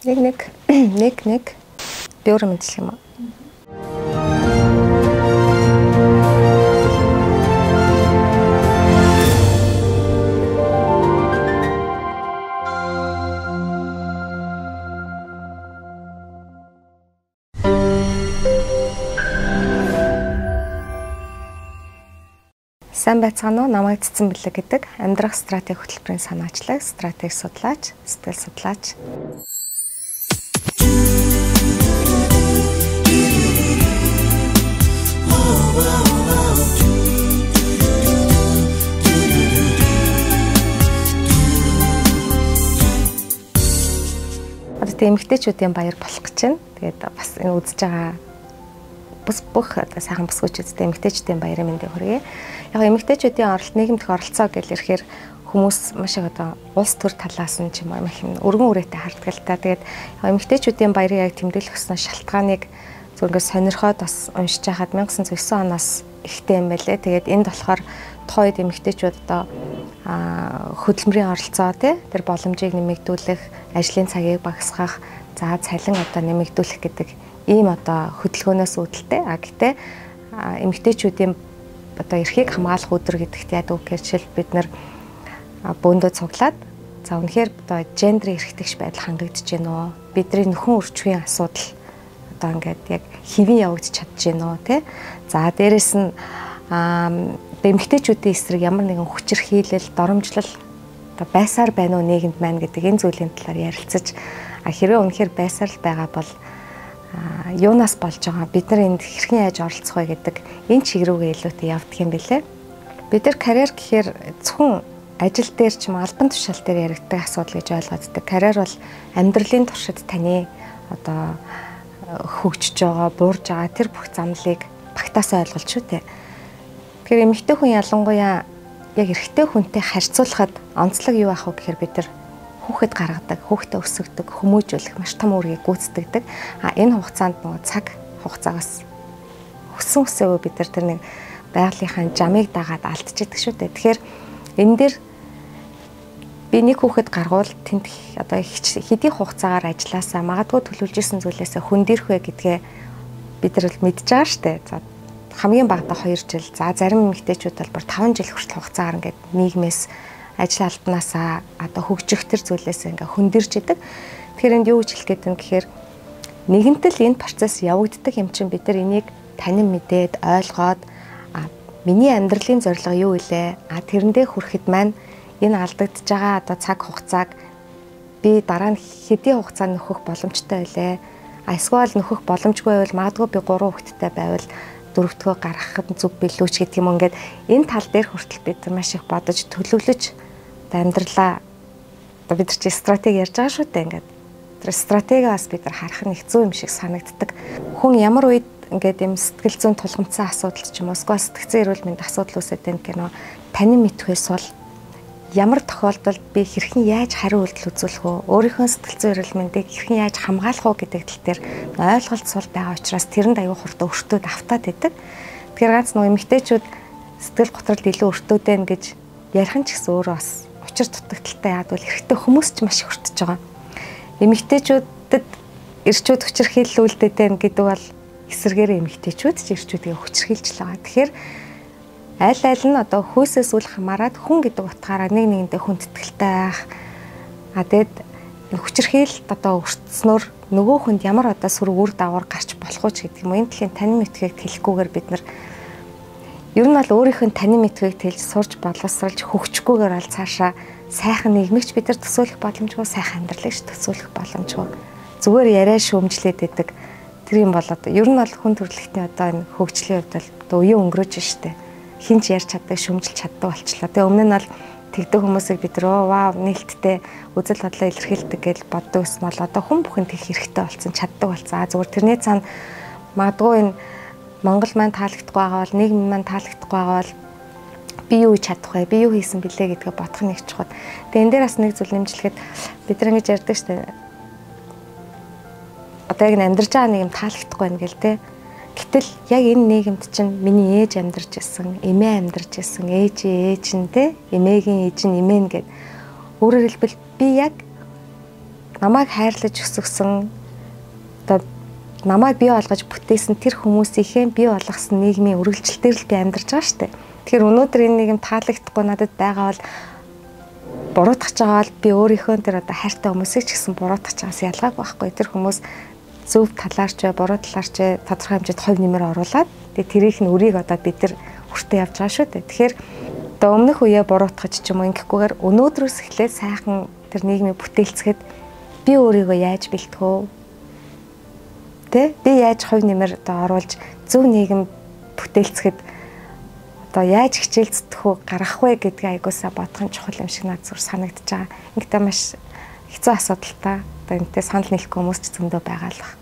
Нэг нэг нэг нэг би өөрөө мэдчих юм уу? Сайн байцгаана уу? Намайг цэцэн бэлэг гэдэг амьдрах стратеги хөтөлбөрийн санаачлаг, стратеги судлаач, сэтгэл судлаач. Одоо тийм эмгтээчүүдийн баяр болох гэж байна. Тэгээд бас энэ үзэж байгаа бус бүх сайхан бүсгүүчүүдтэй эмгтээчдийн баярын мэндийг хүргэе. Яг эмгтээчүүдийн оролт нийгэмдэх оролцоо гэж ирэхээр хүмүүс маш их одоо улс төр талаас нь ч юм уу их өргөн үрээтэй харддаг л та. Тэгээд эмгтээчүүдийн баярыг яг тэмдэглэх гэсэн шалтгааныг зөвхөн сонирхоод бас уншиж хахад 1909 оноос ихтэй юм байлээ. Тэгээд энд болохоор тухайд эмгтээчүүд одоо хөдөлмөрийн оролцоо тий тэр боломжийг нэмэгдүүлэх, ажлын цагийг багасгах, за цалин одоо нэмэгдүүлэх гэдэг ийм одоо хөдөлгөөнөөс үүдэлтэй. А гэтээ эмэгтэйчүүдийн одоо эрхийг хамгаалах өдөр гэдэгт вэ гэхээр жишээл бид нар бөөндөө цуглаад за үнэхээр одоо гендер эрхтгч байдал хангагдаж байна уу? Бидний нөхөн үрчхийн асуудал одоо ингээд яг хэвэн явагдаж чадж байна уу те? За дээрэс нь эмэгтэйчүүдийн эсрэг ямар нэгэн хүчирхийлэл, доромжлол одоо байсаар байна уу нийгэмд маань гэдэг энэ зүйлийн талаар ярилцаж хэрвээ үнэхээр байсаар л байгаа бол юунаас болж байгаа бид нар энд хэрхэн яаж оролцох вэ гэдэг энэ чиг рүүгээ илүүтэй явдаг юм билэ. Бид нар карьер гэхээр зөвхөн ажил дээр ч юм албан тушаал дээр яригддаг асуудал гэж ойлгооддаг. Карьер бол амьдралын туршид таны одоо хөгжиж байгаа, буурж байгаа тэр бүх замлыг багтаасаа ойлголт шүү дээ. Тэгэхээр эмэгтэй хүн ялангуяа яг эрэгтэй хүнтэй харьцуулахад онцлог юу ах вэ гэхээр бид нар хүүхэд гаргадаг, хүүхдээ өсгөдөг, хүмүүжүүлэх маш том үүргийг гүйцэтгэдэг. А энэ хугацаанд нөгөө цаг хугацаагаас өссөн өсөөгөө бид нар тэр нэг байгалийнхаа жамыг дагаад алдчихдаг шүү дээ. Тэгэхээр энэ дээр би нэг хүүхэд гаргуул тэнд одоо хэдийн хугацаагаар ажилласаа магадгүй төлөвлөж исэн зүйлээсээ хөндөрөх вэ гэдгээ бид нар л мэдж байгаа шүү дээ. За хамгийн багадаа 2 жил, за зарим эмэгтэйчүүд бол бүр 5 жил хүртэл хугацаагаар ингээд нийгмээс ажил албанаасаа одоо хөгжих төр зүйлээс ингээ хөндөрж идэг. Тэгэхээр энд юу гэж хэлэх гээд юм гэхээр нэгэнтэл энэ процесс явагддаг юм чинь бид нар энийг танин мэдээд ойлгоод миний амьдралын зорилго юу илээ? А тэрэндээ хүрэхэд маань энэ алдагдж байгаа одоо цаг хугацааг би дараа нь хэдийн хугацаанд нөхөх боломжтой байлээ? А эсвэл нөхөх боломжгүй байвал магадгүй би 3 хүүхэдтэй байвал дөрөвдгөө гаргахад зүг билүүч гэдэг юм ингээд энэ тал дээр хүртэл бид маш их бодож төлөвлөж амьдралаа одоо бид чи стратеги ярьж байгаа шүү дээ ингээд тэр стратегиас бид нар харах нь хэцүү юм шиг санагддаг. Хүн ямар үед ингээд юм сэтгэл зүйн тулгамдсан асуудал ч юм уу эсвэл сэтгцэн эрүүл мэнд асуудал үүсээд байна гэнэ танин мэдхээс бол ямар тохиолдолд би хэрхэн яаж хариу үйлдэл үзүүлэх вэ? Өөрийнхөө сэтгэл зүйн эрүүл мэндийг хэрхэн яаж хамгаалах вэ гэдэг тал дээр ойлголцол байгаа учраас тэрэнд аюу хурдан өртөөд автаад идэг. Тэгэхээр ганц нөгөө эмэгтэйчүүд сэтгэл готролд илүү өртөөдэн гэж ярих нь ч гэсэн өөрөө бас учир дутагдaltaй яад бол эрэгтэй хүмүүс ч маш их хүртэж байгаа. Эмэгтэйчүүдэд эрчүүд хүчирхийлүүлдэг гэдэг бол эсэргээр эмэгтэйчүүд ч эрчүүдгээ хүчирхийлж л байгаа. Тэгэхээр аль аль нь одоо хөөсөөс үл хамааран хүн гэдэг утгаараа нэг нэгэндээ хүндэтгэлтэй байх. А тэгэд хүчирхийлэлт одоо өртснөөр нөгөө хүнд ямар одоо сүр үр дагавар гарч болох уу гэдэг юм. Энэ талын тань мэдхийг хэлэхгүйгээр бид нар Ер нь бол өөрийнх нь танин мэдхүйг тэлж сурж боловсралж хөгжихгүйгээр аль цаашаа сайхан нийгмигч бид нар төсөөлөх боломжгүй сайхан амьдралыг ч төсөөлөх боломжгүй. Зүгээр яриа шөмжлээд идэг. Тэр юм бол одоо ер нь бол хүн төрөлхтний одоо энэ хөгжлийн хувьд бол үеийн өнгөрөөж штэ. Хинч ярьж чаддаг, шөмжилж чаддаг болчлаа. Тэгээ өмнө нь бол тэгдэг хүмүүсийг бид рөө вау нээлттэй үзэл бодлоо илэрхийлдэг гэж боддог ус мал одоо хүн бүхэнд их хэрэгтэй болсон чаддаг болсон. А зүгээр тэрний цаана магадгүй энэ Монгол маань таалагдахгүй байгаа бол нийгэм маань таалагдахгүй байгаа бол би юу чадах вэ? Би юу хийсэн бэлээ гэдгээ бодох нэг чухал. Тэгээ энэ дээр бас нэг зүйл нэмжлэхэд бид нар ингэж ярьдаг шүү дээ. Одоо яг амьдарч байгаа нийгэм таалагдахгүй байна гэл те. Гэтэл яг энэ нийгэмд чинь миний ээж амьдарч исэн, эмээ амьдарч исэн, ээж ээж нь те, эмээгийн ээж нь эмээ нь гэд. Өөрөөр хэлбэл би яг намайг хайрлаж өсгсөн одоо намайг бий болгож бүтээсэн тэр хүмүүсийнхээ бий болгосон нийгмийн үргэлжилтээр л би амьдарч байгаа шүү дээ. Тэгэхээр өнөөдөр энэ нийгэм таалагдахгүй надад байгаа бол буруутгах байгаа бол би өөрийнхөө тэр одоо хайртай хүмүүсийг ч гэсэн буруутгах чагаас ялгаагүй байхгүй. Тэр хүмүүс зөв талаарч бай, буруу талаарч тодорхой хэмжээнд хувь нэмэр оруулаад тэгээ тэрийг нь өрийг одоо бид нар хүртээ явж байгаа шүү дээ. Тэгэхээр одоо өмнөх үеэ буруутгаж ч юм уу ингэхгүйгээр өнөөдрөөс эхлээд сайхан тэр нийгмийг бүтээлцэхэд би өөрийгөө яаж бэлтгэв? Тэ? Би яаж хувь нэмэр одоо оруулж зөв нийгэм бүтээлцэхэд одоо яаж хичээл зүтгэх үү гаргах вэ гэдгийг айгуусаа бодох нь чухал юм шиг надад зүр санагдаж байгаа. Ингээд маш хэцүү асуудал та. Одоо энэтэй санал нийлэхгүй хүмүүс ч зөндөө байгаа л байна.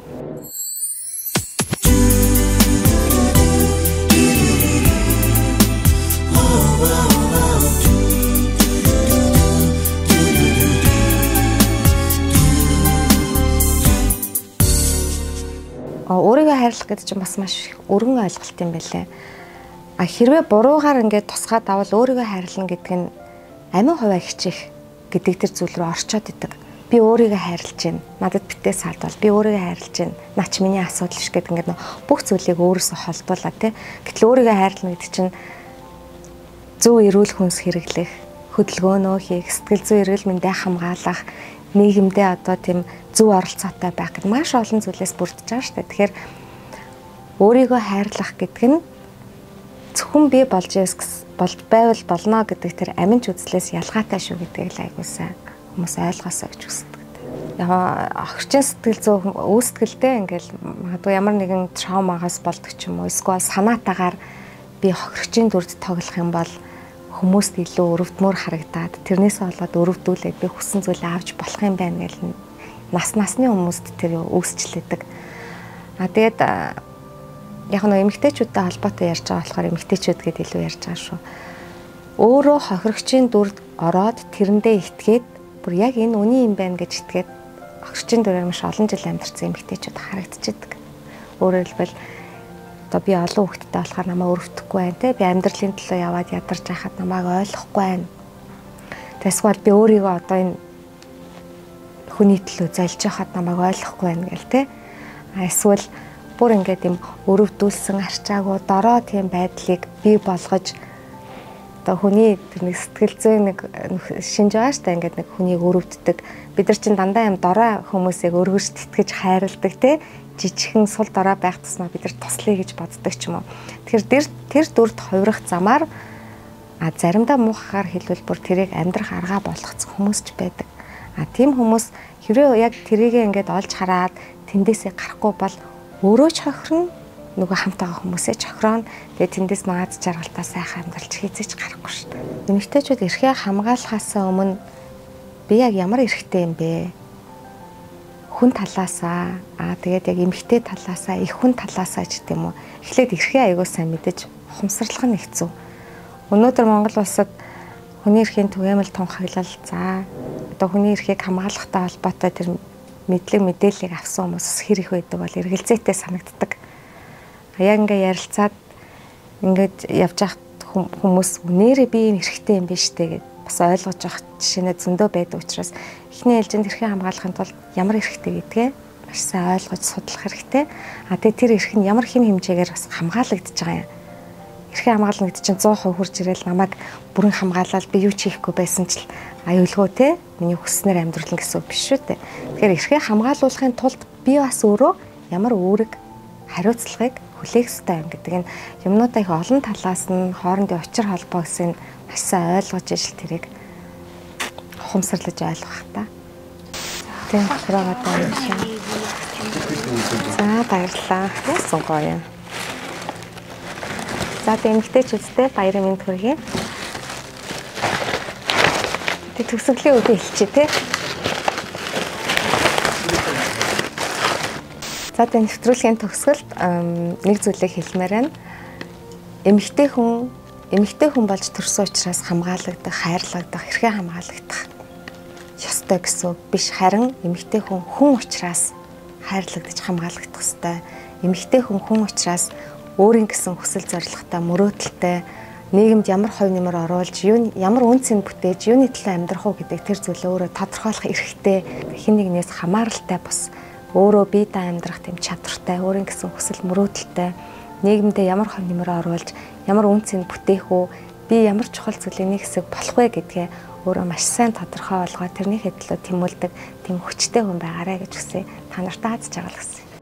өөрийгөө хайрлах гэдэг чинь бас маш өргөн ойлголт юм байлээ. А хэрвээ буруугаар ингээд тусгаад авал өөрийгөө хайрлана гэдэг нь амин хуваа хичээх гэдэг тэр зүйл рүү орчоод идэг. Би өөрийгөө хайрлаж байна. Надад битээ саадвал би өөрийгөө хайрлаж байна. Наач миний асуудал ш гэдэг ингээд бүх зүйлийг өөрөөсөө холдуулаад тий. Гэтэл өөрийгөө хайрлана гэдэг чинь зөв эрүүл хүнс хэрэглэх, хөдөлгөөнөө хийх, сэтгэл зүйн эрүүл мэндэ хамгаалах, нийгэмдээ одоо тийм зөв оролцоотой байх гэдэг маш олон зүйлээс бүрдэж байгаа шүү дээ. Тэгэхээр өөрийгөө хайрлах гэдэг нь зөвхөн би болж байвал болно гэдэг тэр аминч үзлээс ялгаатай шүү гэдгийг л айгуусаа хүмүүс ойлгосоо гэж хүсдэг. Яг охирчин сэтгэл зүй үүсгэлтэй ингээл магадгүй ямар нэгэн траумагаас болдог ч юм уу эсвэл санаатаагаар би хохирчийн дүрд тоглох юм бол хүмүүст илүү өрөвдмөр харагдаад тэрнээс болоод өрөвдүүлээд би хүссэн зүйлээ авч болох юм байна гэж нас насны хүмүүст тэр үүсчлээдэг. А тэгээд яг нь эмэгтэйчүүдтэй холбоотой ярьж байгаа болохоор эмэгтэйчүүд гэдээ илүү ярьж байгаа шүү. Өөрөө хохирогчийн дүрд ороод тэрэндээ итгээд бүр яг энэ үний юм байна гэж итгээд хохирогчийн дүрээр маш олон жил амьдарсан эмэгтэйчүүд харагдчихэдэг. Өөрөөр хэлбэл одоо би олон хүүхэдтэй болохоор намайг өрөвдөхгүй байна те би амьдралын төлөө яваад ядарч байхад намайг ойлгохгүй байна. Тэсгэл би өөрийгөө одоо энэ хүний төлөө залж байхад намайг ойлгохгүй байна гэл те. Эсвэл бүр ингээд юм өрөвдүүлсэн арчаагүй дороо тийм байдлыг бий болгож одоо хүний нэг сэтгэл зүй нэг шинж байгаа штэ ингээд нэг хүнийг өрөвддөг бид нар чинь дандаа юм дорой хүмүүсийг өргөж тэтгэж хайрладаг те жижигхэн сул дорой байх тусмаа бид нар туслая гэж боддог ч юм уу. Тэгэхээр тэр дүрд хувирах замаар а заримдаа муухагаар хэлвэл бүр тэрийг амьдрах аргаа болгоцсон хүмүүс ч байдаг. А тийм хүмүүс хэрвээ яг тэрийгээ ингээд олж хараад тэндээсээ гарахгүй бол өөрөө ч хохирно нөгөө хамт байгаа хүмүүсээ ч хохироо. Тэгээ тэндээс магад жаргалтаа сайхан амьдралч хийзэж гарахгүй шүү дээ. Эмэгтэйчүүд эрхээ хамгаалахаас өмнө би яг ямар эрхтэй юм бэ? хүн талаасаа аа тэгээд яг эмгтэй талаасаа их хүн талаасаа ч гэдэм үү эхлээд эрхээ аягүй сайн мэдэж ухамсарлах нь хэцүү. Өнөөдөр Монгол улсад хүний эрхийн түгээмэл тунхаглал за одоо хүний эрхийг хамгаалахтай холбоотой тэр мэдлэг мэдээллийг авсан хүмүүс хэр их байдаг бол эргэлзээтэй санагддаг. Яг ингээ ярилцаад ингээд явж хахад хүмүүс нэрээ би юм эрхтэй юм биш гэж бас ойлгож авах жишээнэ зөндөө байдаг учраас эхний ээлжинд эрхээ хамгаалахын тулд ямар эрхтэй гэдгээ маш сайн ойлгож судлах хэрэгтэй. А тэгээ тэр эрх нь ямар хэм хэмжээгээр бас хамгаалагдж байгаа юм. Эрхээ хамгаална гэдэг чинь 100% хурж ирэл намайг бүрэн хамгаалаад би юу ч хийхгүй байсан ч аюулгүй те миний хүснээр амьдруулна гэсэн үг биш шүү дээ. Тэгэхээр эрхээ хамгаалуулахын тулд би бас өөрөө ямар үүрэг хариуцлагыг хүлээх ёстой юм гэдэг энэ юмнуудаа их олон талаас нь хоорондын учир холбоо гэсэн маш сайн ойлгож ижил тэрийг ухамсарлаж ойлгох та. Тийм хураагаад байна шээ. За баярлалаа. Яасан гоё юм. За тэмэгтэйч үстэй баярын мэнд хүргэе. Тэг төгсгөлийн үдэ хэлчихэ те. За тэг нэвтрүүлгийн төгсгөлд нэг зүйлийг хэлмээр байна. Эмэгтэй хүн эмэгтэй хүн болж төрсөн учраас хамгаалагдах, хайрлагдах, эрхээ хамгаалагдах ёстой гэсэн биш харин эмэгтэй хүн хүн учраас хайрлагдаж хамгаалагдах ёстой. Эмэгтэй хүн хүн учраас өөрийн гэсэн хүсэл зорилготой, мөрөөдөлтэй нийгэмд ямар хувь нэмэр оруулж, юу ямар үнцийг бүтээж, юуны төлөө амьдрах уу гэдэг тэр зүйлээ өөрөө тодорхойлох эрхтэй. Хэн нэгнээс хамааралтай бус өөрөө бие даа амьдрах тэм чадвартай, өөрийн гэсэн хүсэл мөрөөдөлтэй нийгэмдээ ямар хувь нэмэр оруулж, ямар үнцийг бүтээх үү, би ямар чухал зүйлийн нэг хэсэг болох вэ гэдгээ өөрөө маш сайн тодорхой болгоод тэрнийхээ төлөө тэмүүлдэг тийм хүчтэй хүн байгаарэ гэж хүсье. Та нартай хазж байгаа л гэсэн.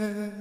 her